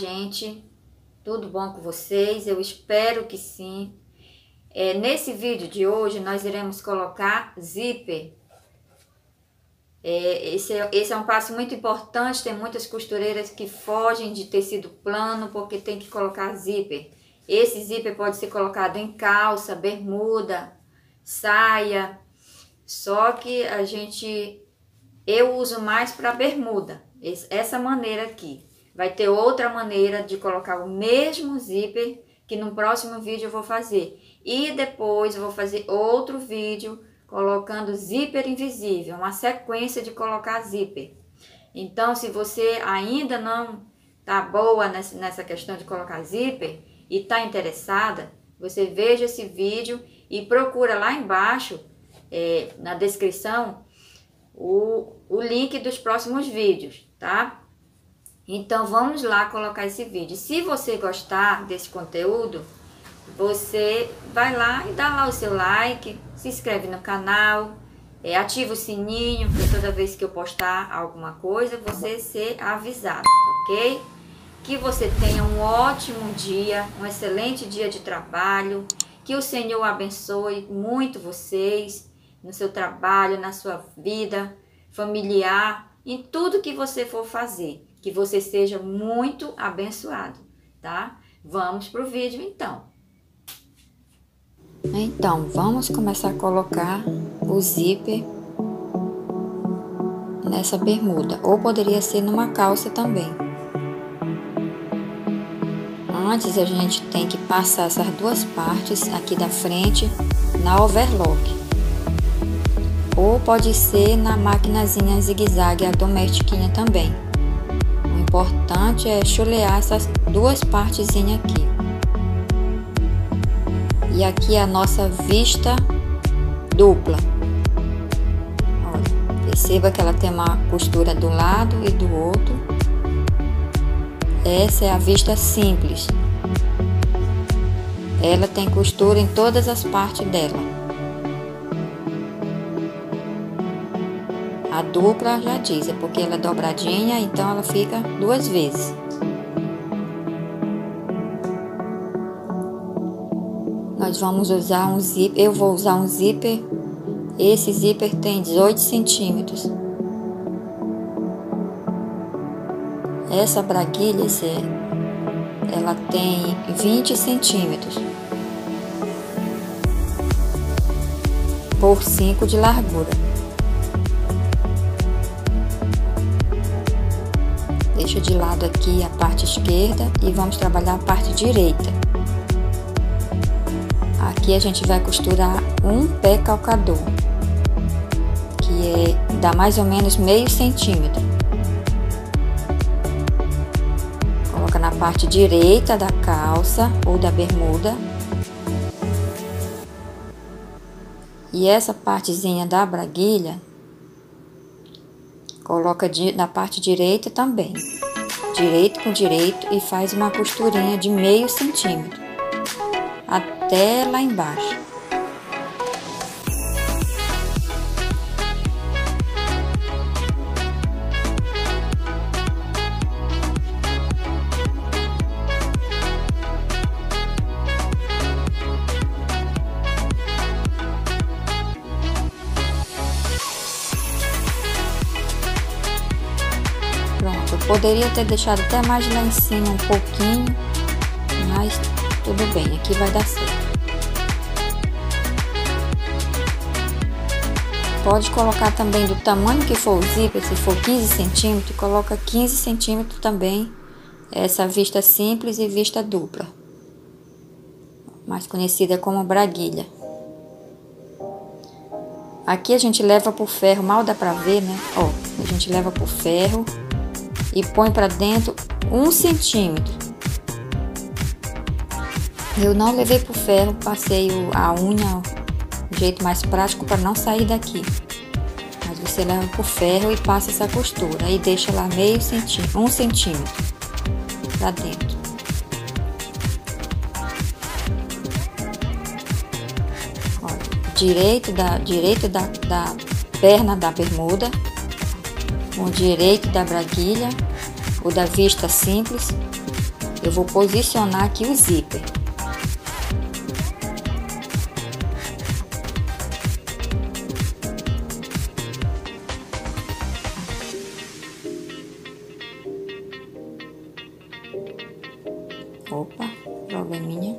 Gente. Tudo bom com vocês? Eu espero que sim. É, nesse vídeo de hoje, nós iremos colocar zíper. É, esse, é, esse é um passo muito importante. Tem muitas costureiras que fogem de tecido plano porque tem que colocar zíper. Esse zíper pode ser colocado em calça, bermuda, saia. Só que a gente... Eu uso mais para bermuda. Essa maneira aqui. Vai ter outra maneira de colocar o mesmo zíper que no próximo vídeo eu vou fazer. E depois eu vou fazer outro vídeo colocando zíper invisível, uma sequência de colocar zíper. Então, se você ainda não tá boa nessa, questão de colocar zíper e tá interessada, você veja esse vídeo e procura lá embaixo, é, na descrição, o, o link dos próximos vídeos, tá? Então, vamos lá colocar esse vídeo. Se você gostar desse conteúdo, você vai lá e dá lá o seu like, se inscreve no canal, é, ativa o sininho para toda vez que eu postar alguma coisa, você ser avisado, ok? Que você tenha um ótimo dia, um excelente dia de trabalho, que o Senhor abençoe muito vocês no seu trabalho, na sua vida familiar, em tudo que você for fazer. Que você seja muito abençoado, tá? Vamos pro vídeo então. Então, vamos começar a colocar o zíper nessa bermuda, ou poderia ser numa calça também. Antes a gente tem que passar essas duas partes aqui da frente na overlock. Ou pode ser na maquinazinha zigue-zague, a domestiquinha também. Importante é chulear essas duas partezinhas aqui. E aqui a nossa vista dupla. Olha, perceba que ela tem uma costura do lado e do outro. Essa é a vista simples. Ela tem costura em todas as partes dela. A dupla já diz, é porque ela é dobradinha, então ela fica duas vezes. nós vamos usar um zíper, eu vou usar um zíper, esse zíper tem 18 centímetros. Essa braguilha, ela tem 20 centímetros por 5 de largura. Deixa de lado aqui a parte esquerda e vamos trabalhar a parte direita. Aqui a gente vai costurar um pé calcador, que é, dá mais ou menos meio centímetro. Coloca na parte direita da calça ou da bermuda. E essa partezinha da braguilha, coloca na parte direita também. Direito com direito e faz uma costurinha de meio centímetro até lá embaixo. Poderia ter deixado até mais lá em cima um pouquinho, mas tudo bem, aqui vai dar certo. Pode colocar também do tamanho que for o zíper, se for 15 centímetros, coloca 15 centímetros também essa vista simples e vista dupla, mais conhecida como braguilha. Aqui a gente leva por ferro, mal dá pra ver, né? Ó, a gente leva por ferro e põe pra dentro um centímetro eu não levei pro ferro, passei a unha, o jeito mais prático para não sair daqui. Mas você leva pro ferro e passa essa costura e deixa lá meio centímetro, um centímetro pra dentro. Direito da, direito da, da perna da bermuda, o direito da braguilha, o da vista simples, eu vou posicionar aqui o zíper. Opa, probleminha.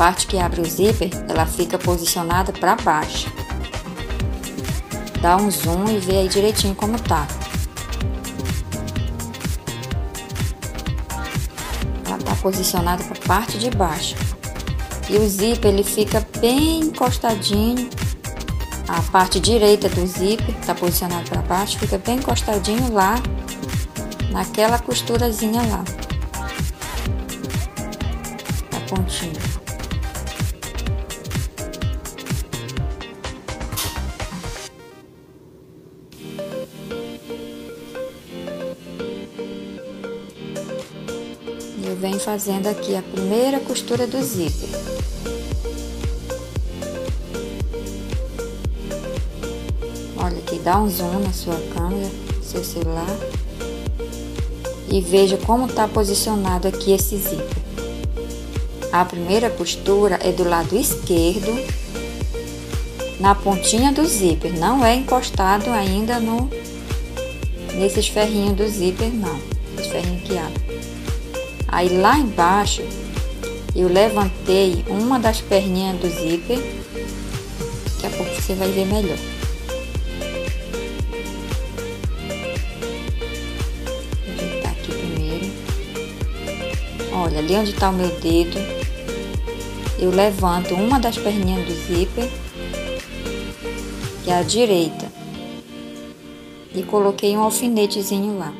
Parte que abre o zíper, ela fica posicionada para baixo. Dá um zoom e vê aí direitinho como tá. Ela tá posicionada para parte de baixo. E o zíper ele fica bem encostadinho. A parte direita do zíper tá posicionado para baixo, fica bem encostadinho lá naquela costurazinha lá. pontinha. Fazendo aqui a primeira costura do zíper. Olha aqui, dá um zoom na sua câmera, seu celular. E veja como está posicionado aqui esse zíper. A primeira costura é do lado esquerdo, na pontinha do zíper, não é encostado ainda no nesses ferrinhos do zíper, não, ferrinho que abre. Aí lá embaixo, eu levantei uma das perninhas do zíper, daqui a pouco você vai ver melhor. Vou ajeitar aqui primeiro. Olha, ali onde está o meu dedo, eu levanto uma das perninhas do zíper, que é a direita, e coloquei um alfinetezinho lá.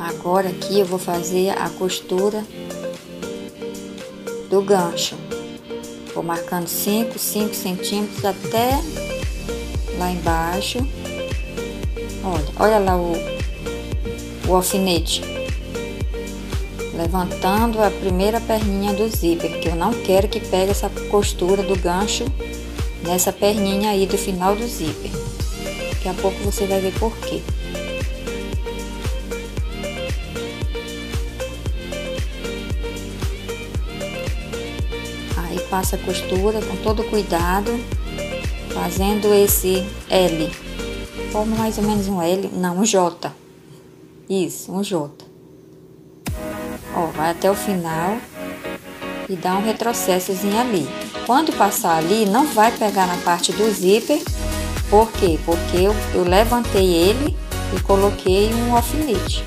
Agora aqui eu vou fazer a costura do gancho. Vou marcando 5, 5 centímetros até lá embaixo. Olha, olha lá o, o alfinete. Levantando a primeira perninha do zíper, que eu não quero que pegue essa costura do gancho nessa perninha aí do final do zíper. Daqui a pouco você vai ver por quê. Passa a costura com todo cuidado fazendo esse L. Forma mais ou menos um L, não, um J. Isso, um J. Ó, vai até o final e dá um retrocessozinho ali. Quando passar ali, não vai pegar na parte do zíper. Por quê? Porque eu, eu levantei ele e coloquei um alfinete.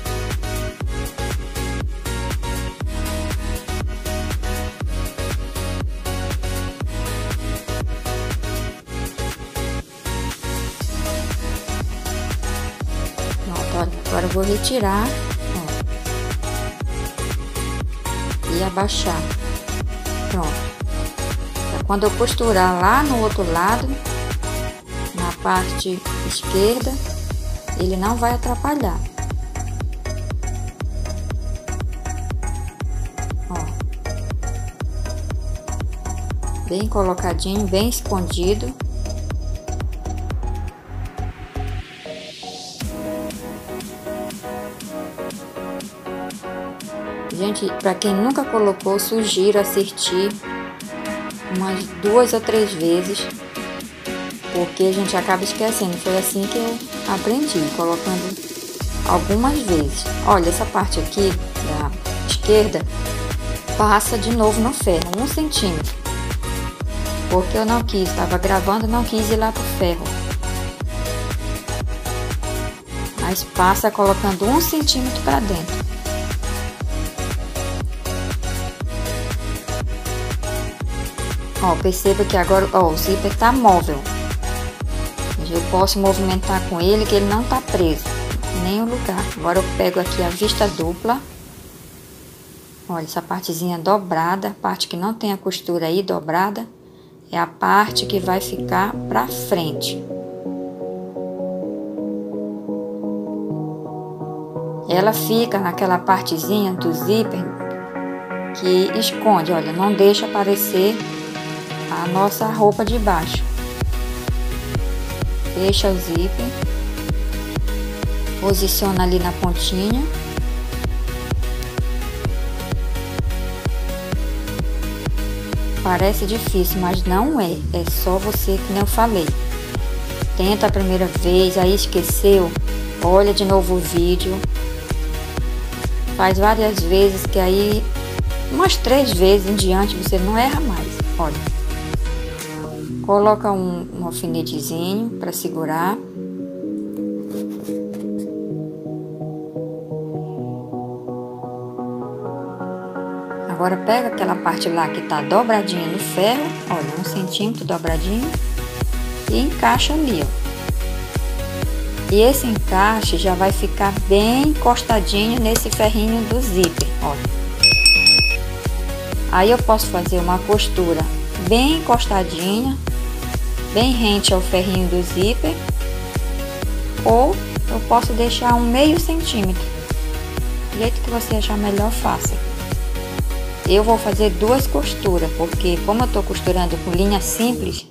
Vou retirar ó, e abaixar. Pronto. Pra quando eu costurar lá no outro lado, na parte esquerda, ele não vai atrapalhar. Ó. Bem colocadinho, bem escondido. Gente, para quem nunca colocou, sugiro assistir umas duas ou três vezes, porque a gente acaba esquecendo. Foi assim que eu aprendi, colocando algumas vezes. Olha, essa parte aqui da esquerda passa de novo no ferro, um centímetro, porque eu não quis, estava gravando, não quis ir lá pro ferro. Mas passa colocando um centímetro para dentro. Ó, perceba que agora ó, o zíper está móvel. Eu posso movimentar com ele que ele não está preso. nenhum lugar. Agora eu pego aqui a vista dupla. Olha, essa partezinha dobrada, a parte que não tem a costura aí dobrada, é a parte que vai ficar pra frente. Ela fica naquela partezinha do zíper que esconde, olha, não deixa aparecer a nossa roupa de baixo. Fecha o zíper, posiciona ali na pontinha. Parece difícil, mas não é. É só você, que nem eu falei. Tenta a primeira vez, aí esqueceu, olha de novo o vídeo. Faz várias vezes que aí umas três vezes em diante você não erra mais. Olha, coloca um, um alfinetezinho para segurar. Agora pega aquela parte lá que tá dobradinha no ferro, olha, um centímetro dobradinho e encaixa ali, ó. E esse encaixe já vai ficar bem encostadinho nesse ferrinho do zíper, olha. Aí eu posso fazer uma costura bem encostadinha, bem rente ao ferrinho do zíper, ou eu posso deixar um meio centímetro, do jeito que você achar melhor, faça. Eu vou fazer duas costuras, porque como eu tô costurando com linha simples,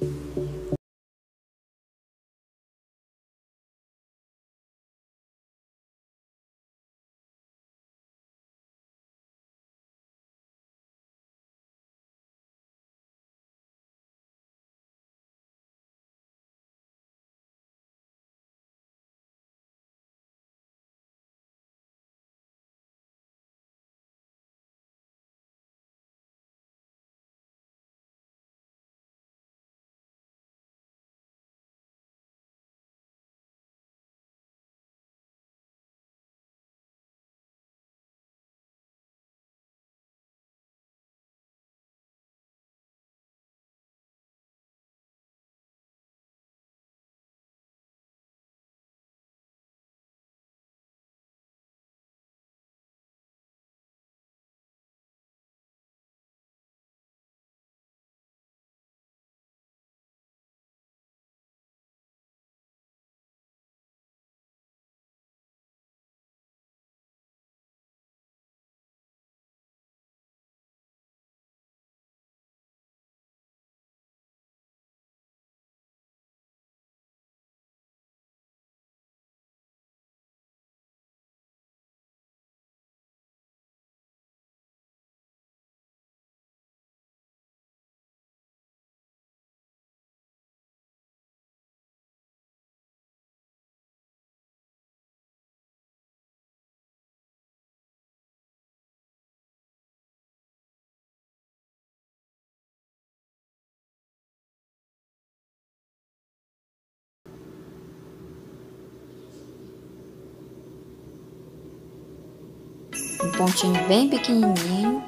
um pontinho bem pequenininho.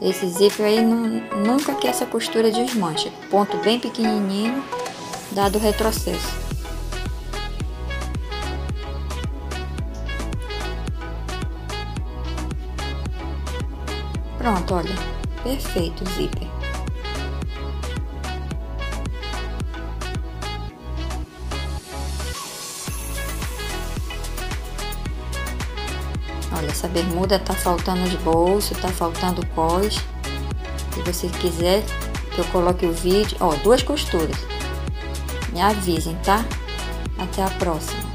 Esse zíper aí nunca que essa costura desmancha. Ponto bem pequenininho, dado o retrocesso. Pronto, olha, perfeito o zíper. Olha, essa bermuda tá faltando os bolsos, tá faltando cós. Se você quiser que eu coloque o vídeo, ó, duas costuras. Me avisem, tá? Até a próxima.